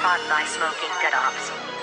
prod by smoking good ops.